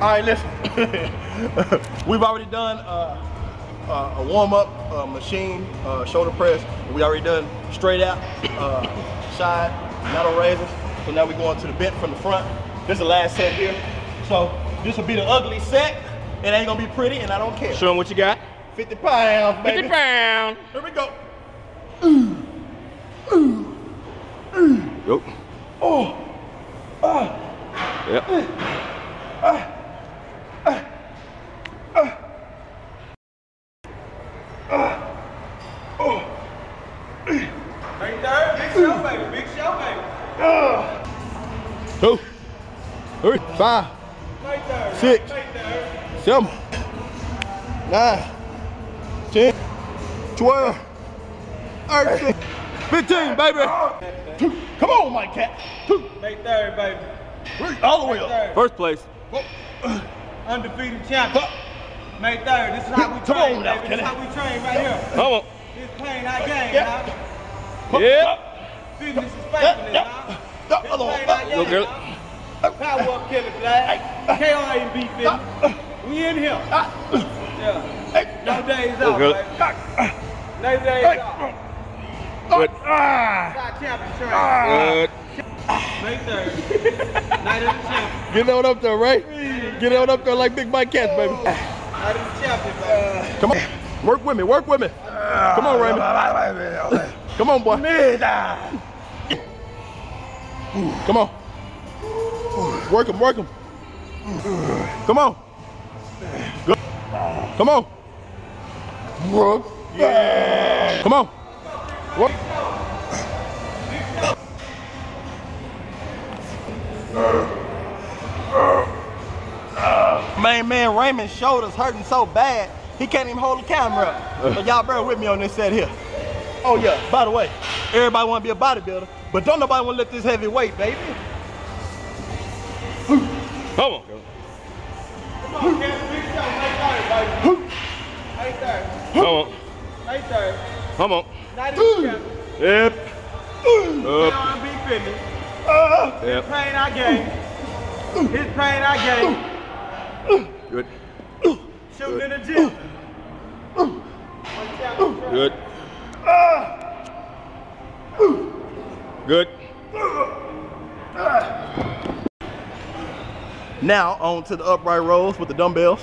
All right, listen. We've already done uh, uh, a warm-up uh, machine uh, shoulder press. We already done straight out, uh, side, metal raises. So now we're going to the bent from the front. This is the last set here. So this will be the ugly set. It ain't gonna be pretty, and I don't care. Show them what you got. 50 pounds, baby. 50 pound. Here we go. Go. Oh, Yep. Right there, big show, baby, big show, baby. two, three, five, Right there, Six. right there. seven, nine, ten, twelve, thirteen, fifteen, baby. Two. Come on, my cat. Two, Right there, baby. three, all the way up. there. First place. Undefeated champion. Right third. this is how we Come train, on now, baby. This is how we train right here. Come on. This plain our game, Yeah. now. Yep. Fitness is Yeah, faithfulness, yeah. now. Yeah, This other one. plain our Go, game, girl. now. Power up, Kelly Black. KRB fitness. We in here. Yeah. No days off, baby. No days off. Good. Side champion train. Good. Right there. Night of the champion. Get on up there, Ray. Get on up there like Big Mike Katz, baby. Night of the champion, baby. Come on. Work with me, work with me. Come on, Raymond. Come on, boy. Come on. Work him, work him. Come on. Good. Come on. Work. Come on. Work. Man, man, Raymond's shoulders hurting so bad, he can't even hold the camera up. But y'all bear with me on this set here. Oh yeah, by the way, everybody wanna be a bodybuilder, but don't nobody wanna lift this heavy weight, baby. Come on. Come on, Kelly. Big show. Right there, baby. Right there. Come on. Right there. Come on. Night of the champion. Yep. Up. KRB fitness. Yep. Pain our game. His pain our game. Good. Shooting in the gym. One champion train. Good. Good. Now on to the upright rows with the dumbbells.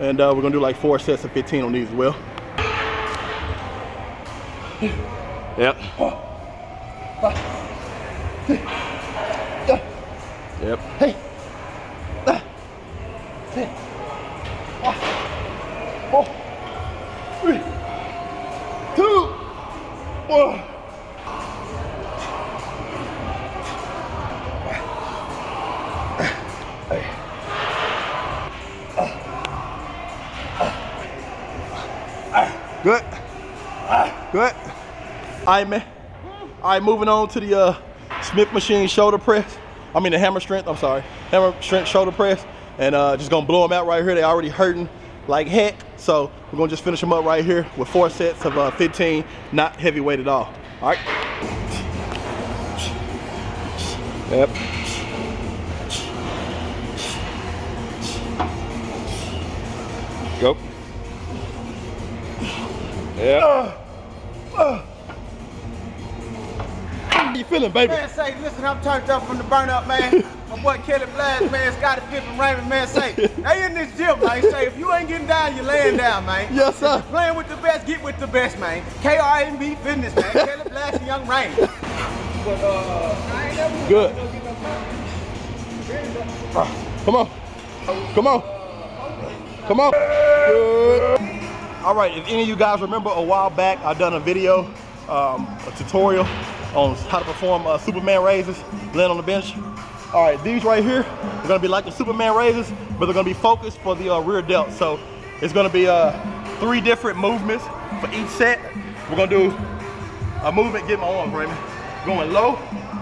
And uh, we're gonna do like four sets of 15 on these as well. Yep. Yep. Hey. Four. Three. Two. One. Good. Good. All right, man. All right, moving on to the uh, Smith machine shoulder press. I mean the hammer strength. I'm sorry, hammer strength shoulder press, and uh, just gonna blow them out right here. They already hurting like heck, so we're gonna just finish them up right here with four sets of uh, 15, not heavyweight at all. All right. Yep. Go. Yep. How you feeling, baby? Man, say, listen, I'm turned up from the burn up, man. My boy Kelly Blast, man, Scottie Pippen, Raymond, man, say, they in this gym, man. Say, if you ain't getting down, you're laying down, man. Yes, sir. If you're playing with the best, get with the best, man. KRB Fitness, man. Kelly Blast and Young Raymond. But, uh, I ain't never Good. gonna get no Come on. Come on. Come on. Good. All right, if any of you guys remember a while back, I done a video, um, a tutorial on how to perform uh, Superman raises, land on the bench. All right, these right here are gonna be like the Superman raises, but they're gonna be focused for the uh, rear delt. So it's gonna be uh, three different movements for each set. We're gonna do a movement, get my arms, Raymond. Going low,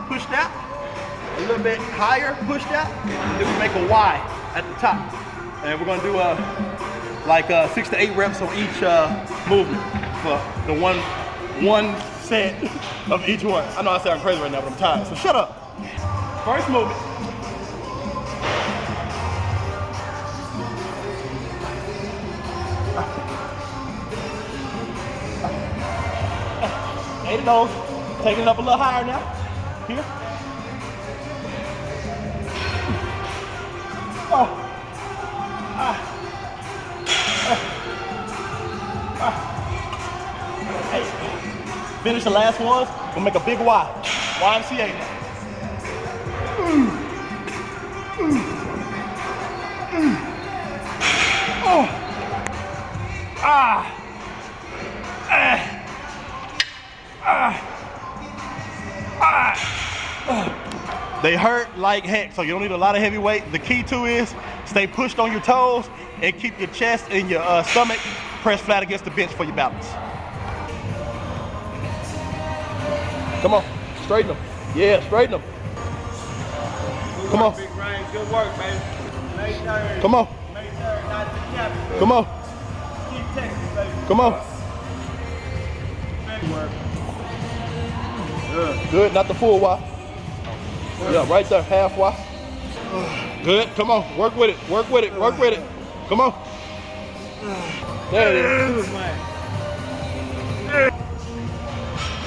pushed out, a little bit higher, pushed out, and then we make a Y at the top. And we're gonna do uh, like uh, six to eight reps on each uh, movement for the one one of each one. I know I sound crazy right now, but I'm tired, so shut up. First movement. Eight of those. Taking it up a little higher now. Here. Finish the last ones. We'll make a big Y. YMCA. Oh. Ah. They hurt like heck, so you don't need a lot of heavy weight. The key to is stay pushed on your toes and keep your chest and your uh, stomach pressed flat against the bench for your balance. Come on, straighten them. Yeah, straighten them. Good Come work, on. Big Rain. Good work, baby. May 3rd. Come on, May 3rd, not the come on, Keep Texas, baby. come on. Good work. Good, not the full Y. Yeah, right there, half Y. Good, come on, work with it, work with it, work with it. Come on. There it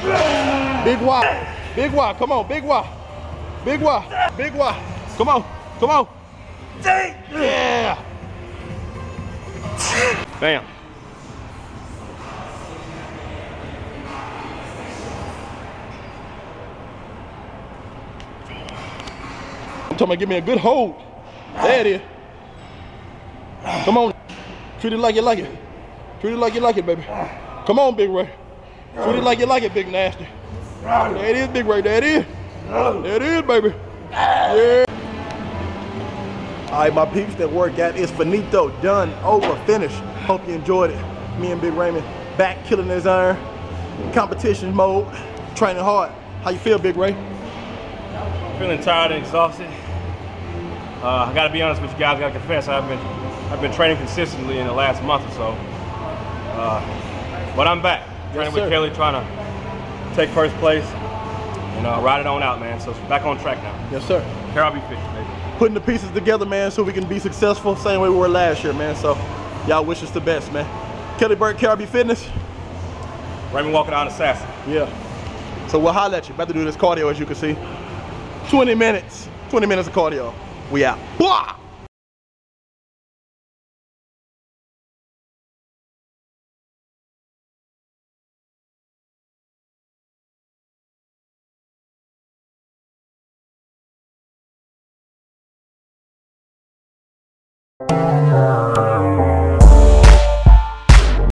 is. Big Y, big Y, come on, big Y. Big Y, big Y. Come on, come on. Yeah. Bam. I'm talking about give me a good hold. There it is. Come on. Treat it like you like it. Treat it like you like it, baby. Come on, Big Ray. Treat it like you like it, Big Nasty. There it is, Big Ray. There it is. There it is, baby. Yeah. All right, my peeps, that workout is finito, done, over, finished. Hope you enjoyed it. Me and Big Raymond back killing his iron, competition mode, training hard. How you feel, Big Ray? Feeling tired and exhausted. Uh, I gotta be honest with you guys, I gotta confess, I've been I've been training consistently in the last month or so. Uh, but I'm back. Training sir. with Kelly, trying to take first place and uh, ride it on out, man. So it's back on track now. Yes, sir. Here I'll be fixed, baby. putting the pieces together, man, so we can be successful, same way we were last year, man. So, y'all wish us the best, man. Kelly Burke, KRB Fitness. Raymond walking out assassin. Yeah. So we'll holler at you. About to do this cardio, as you can see. 20 minutes. 20 minutes of cardio. We out. Blah! Thank